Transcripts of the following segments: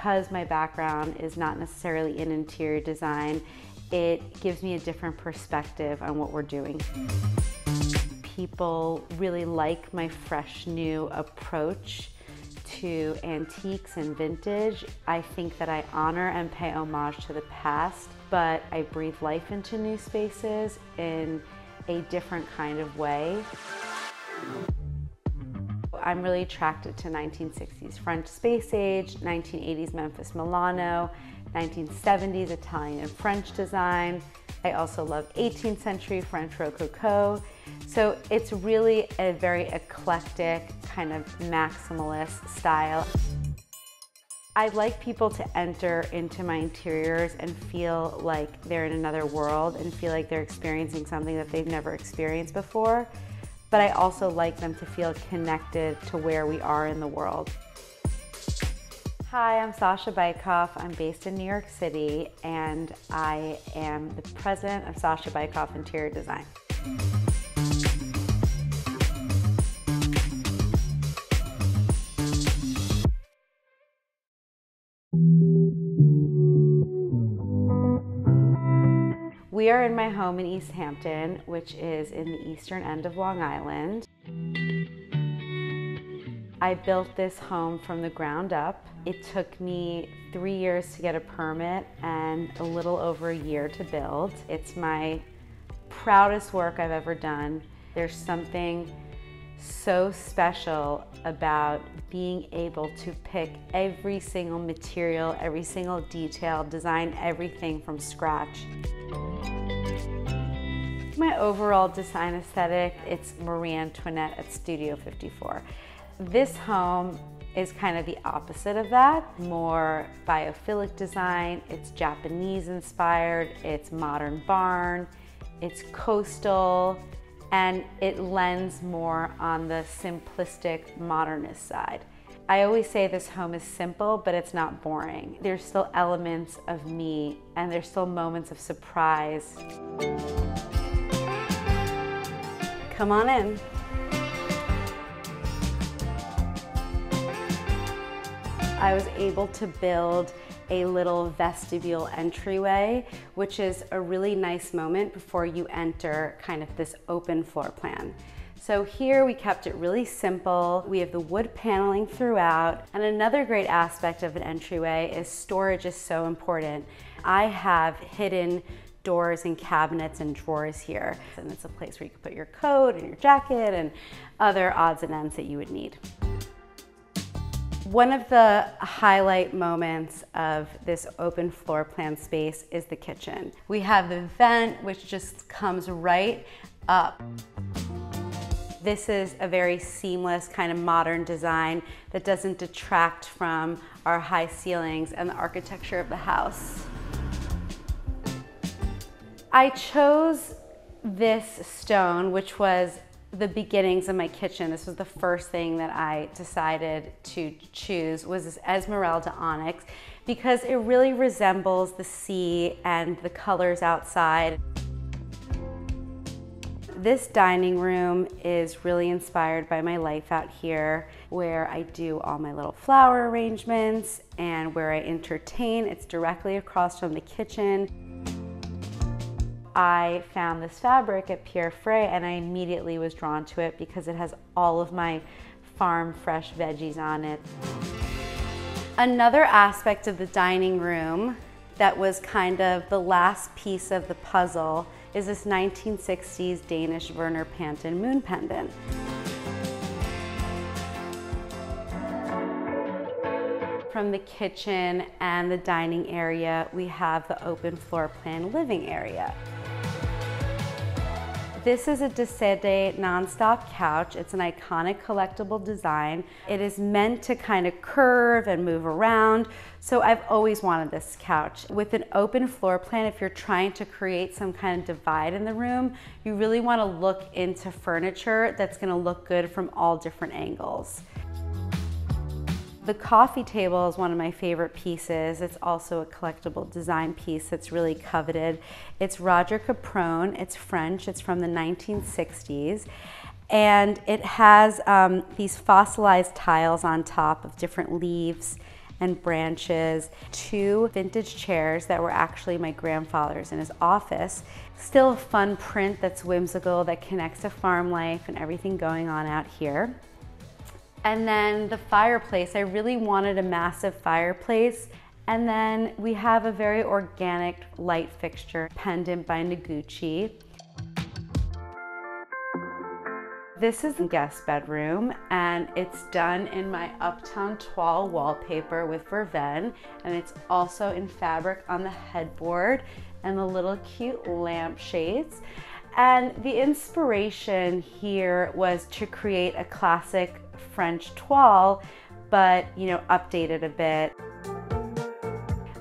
because my background is not necessarily in interior design, it gives me a different perspective on what we're doing. People really like my fresh new approach to antiques and vintage. I think that I honor and pay homage to the past, but I breathe life into new spaces in a different kind of way. I'm really attracted to 1960s French space age, 1980s Memphis Milano, 1970s Italian and French design. I also love 18th century French Rococo. So it's really a very eclectic, kind of maximalist style. I'd like people to enter into my interiors and feel like they're in another world and feel like they're experiencing something that they've never experienced before. But I also like them to feel connected to where we are in the world. Hi, I'm Sasha Bikoff. I'm based in New York City and I am the president of Sasha Bikoff Interior Design. We are in my home in East Hampton, which is in the eastern end of Long Island. I built this home from the ground up. It took me three years to get a permit and a little over a year to build. It's my proudest work I've ever done. There's something so special about being able to pick every single material, every single detail, design everything from scratch. My overall design aesthetic, it's Marie Antoinette at Studio 54. This home is kind of the opposite of that, more biophilic design, it's Japanese inspired, it's modern barn, it's coastal, and it lends more on the simplistic modernist side. I always say this home is simple, but it's not boring. There's still elements of me and there's still moments of surprise. Come on in. I was able to build a little vestibule entryway, which is a really nice moment before you enter kind of this open floor plan. So here we kept it really simple. We have the wood paneling throughout. And another great aspect of an entryway is storage is so important. I have hidden doors and cabinets and drawers here. And it's a place where you can put your coat and your jacket and other odds and ends that you would need. One of the highlight moments of this open floor plan space is the kitchen. We have the vent, which just comes right up. This is a very seamless kind of modern design that doesn't detract from our high ceilings and the architecture of the house. I chose this stone, which was the beginnings of my kitchen. This was the first thing that I decided to choose was this Esmeralda onyx because it really resembles the sea and the colors outside. This dining room is really inspired by my life out here where I do all my little flower arrangements and where I entertain. It's directly across from the kitchen. I found this fabric at Pierre Frey and I immediately was drawn to it because it has all of my farm fresh veggies on it. Another aspect of the dining room that was kind of the last piece of the puzzle is this 1960s Danish Verner Panton moon pendant. From the kitchen and the dining area, we have the open floor plan living area. This is a De Sede nonstop couch. It's an iconic collectible design. It is meant to kind of curve and move around. So I've always wanted this couch. With an open floor plan, if you're trying to create some kind of divide in the room, you really want to look into furniture that's going to look good from all different angles. The coffee table is one of my favorite pieces. It's also a collectible design piece that's really coveted. It's Roger Capron, it's French, it's from the 1960s. And it has um, these fossilized tiles on top of different leaves and branches, two vintage chairs that were actually my grandfather's in his office. Still a fun print that's whimsical that connects to farm life and everything going on out here. And then the fireplace, I really wanted a massive fireplace. And then we have a very organic light fixture, pendant by Noguchi. This is the guest bedroom and it's done in my Uptown Toile wallpaper with vervain and it's also in fabric on the headboard and the little cute lamp shades. And the inspiration here was to create a classic French toile, but you know, updated a bit.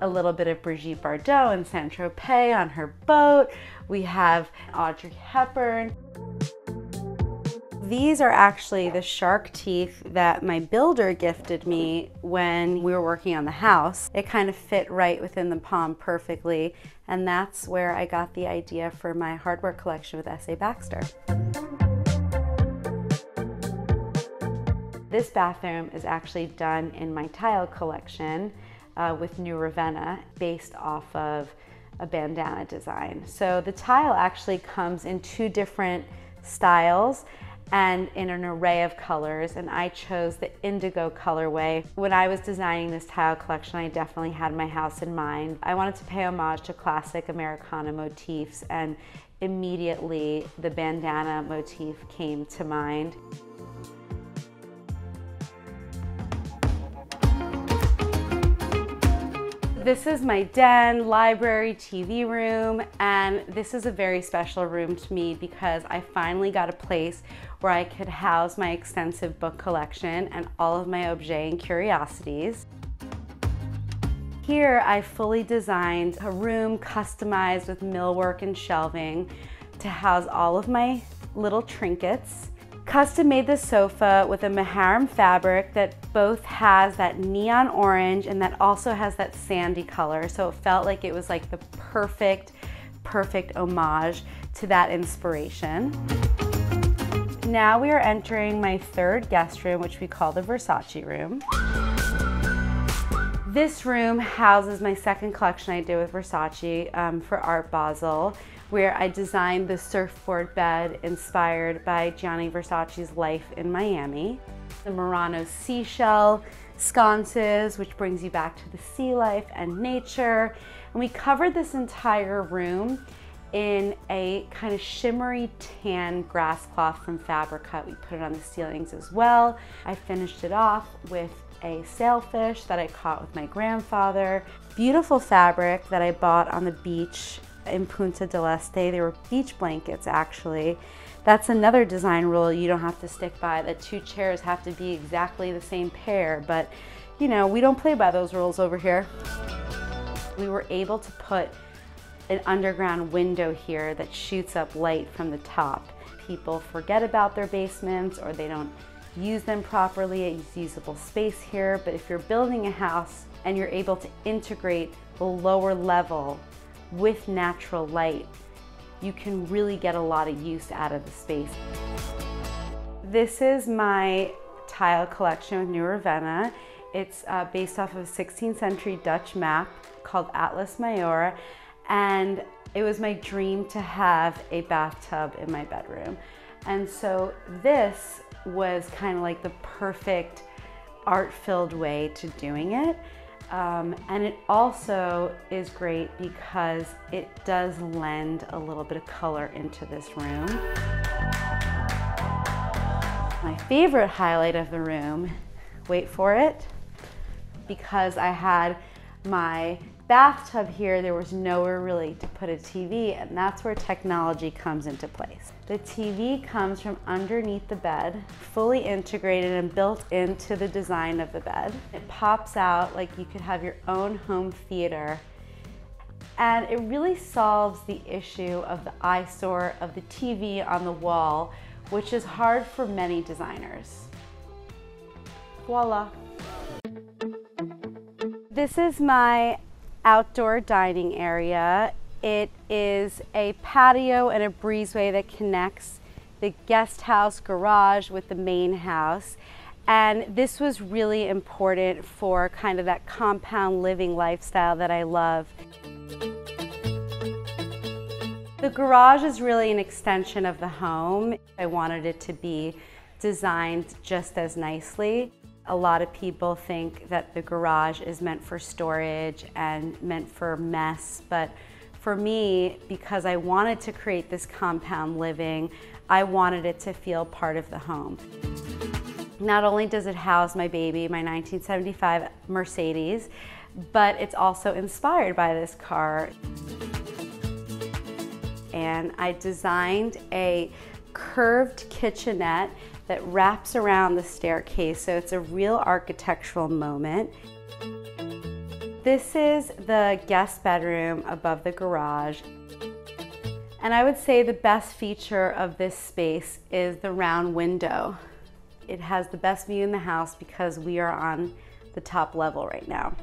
A little bit of Brigitte Bardot and Saint-Tropez on her boat. We have Audrey Hepburn. These are actually the shark teeth that my builder gifted me when we were working on the house. It kind of fit right within the palm perfectly, and that's where I got the idea for my hardware collection with S.A. Baxter. This bathroom is actually done in my tile collection uh, with New Ravenna based off of a bandana design. So the tile actually comes in two different styles and in an array of colors and I chose the indigo colorway. When I was designing this tile collection I definitely had my house in mind. I wanted to pay homage to classic Americana motifs and immediately the bandana motif came to mind. This is my den, library, TV room, and this is a very special room to me because I finally got a place where I could house my extensive book collection and all of my objets and curiosities. Here I fully designed a room customized with millwork and shelving to house all of my little trinkets Custom made the sofa with a Maharam fabric that both has that neon orange and that also has that sandy color. So it felt like it was like the perfect, perfect homage to that inspiration. Now we are entering my third guest room, which we call the Versace room. This room houses my second collection I did with Versace um, for Art Basel where I designed the surfboard bed inspired by Gianni Versace's life in Miami. The Murano seashell sconces, which brings you back to the sea life and nature. And we covered this entire room in a kind of shimmery tan grass cloth from Fabricut. We put it on the ceilings as well. I finished it off with a sailfish that I caught with my grandfather. Beautiful fabric that I bought on the beach in Punta del Este. They were beach blankets actually. That's another design rule you don't have to stick by, that two chairs have to be exactly the same pair, but you know, we don't play by those rules over here. We were able to put an underground window here that shoots up light from the top. People forget about their basements or they don't use them properly. It's usable space here, but if you're building a house and you're able to integrate the lower level with natural light, you can really get a lot of use out of the space. This is my tile collection with New Ravenna. It's uh, based off of a 16th century Dutch map called Atlas Major, and it was my dream to have a bathtub in my bedroom. And so this was kind of like the perfect art-filled way to doing it. Um, and it also is great because it does lend a little bit of color into this room. My favorite highlight of the room, wait for it, because I had my bathtub here, there was nowhere really to put a TV, and that's where technology comes into place. The TV comes from underneath the bed, fully integrated and built into the design of the bed. It pops out like you could have your own home theater, and it really solves the issue of the eyesore of the TV on the wall, which is hard for many designers. Voila. This is my outdoor dining area. It is a patio and a breezeway that connects the guest house garage with the main house. And this was really important for kind of that compound living lifestyle that I love. The garage is really an extension of the home. I wanted it to be designed just as nicely. A lot of people think that the garage is meant for storage and meant for mess, but for me, because I wanted to create this compound living, I wanted it to feel part of the home. Not only does it house my baby, my 1975 Mercedes, but it's also inspired by this car and I designed a curved kitchenette that wraps around the staircase so it's a real architectural moment. This is the guest bedroom above the garage. And I would say the best feature of this space is the round window. It has the best view in the house because we are on the top level right now.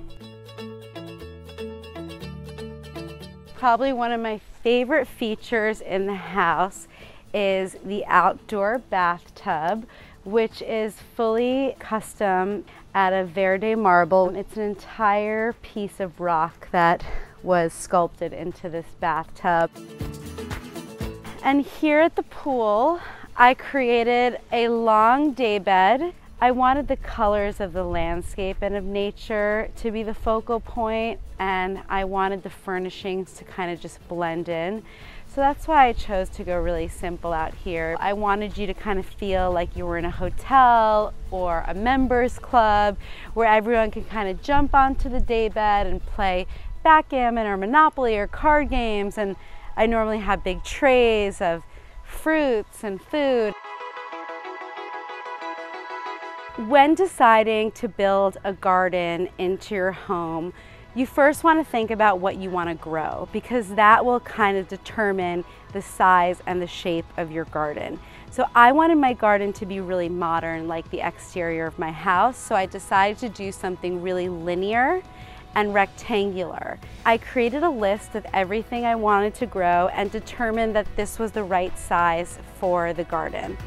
Probably one of my favorite features in the house is the outdoor bathtub, which is fully custom out of Verde marble. It's an entire piece of rock that was sculpted into this bathtub. And here at the pool, I created a long day bed I wanted the colors of the landscape and of nature to be the focal point and I wanted the furnishings to kind of just blend in. So that's why I chose to go really simple out here. I wanted you to kind of feel like you were in a hotel or a members club where everyone can kind of jump onto the daybed and play backgammon or Monopoly or card games. And I normally have big trays of fruits and food. When deciding to build a garden into your home, you first want to think about what you want to grow because that will kind of determine the size and the shape of your garden. So I wanted my garden to be really modern like the exterior of my house, so I decided to do something really linear and rectangular. I created a list of everything I wanted to grow and determined that this was the right size for the garden.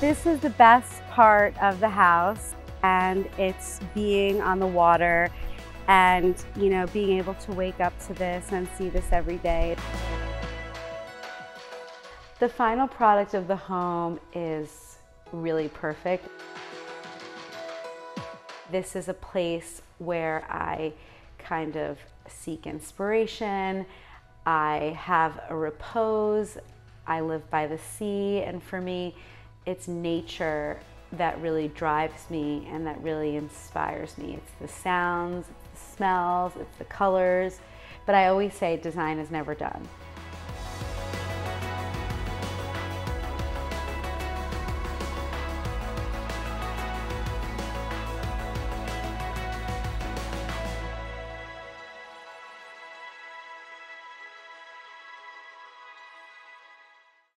This is the best part of the house and it's being on the water and you know being able to wake up to this and see this every day. The final product of the home is really perfect. This is a place where I kind of seek inspiration. I have a repose. I live by the sea and for me it's nature that really drives me and that really inspires me. It's the sounds, it's the smells, it's the colors, but I always say design is never done.